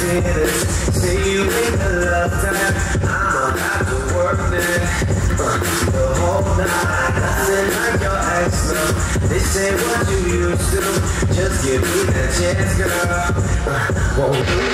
sinners See you in the love time. I'm about to work it uh, the whole night. Nothing like your ex, love This ain't what you used to. Just give me that chance, girl. Uh, won't